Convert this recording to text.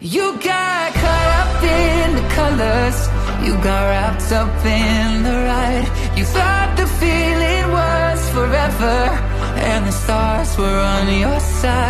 You got caught up in the colors. You got wrapped up in the ride. You thought the feeling was forever And the stars were on your side.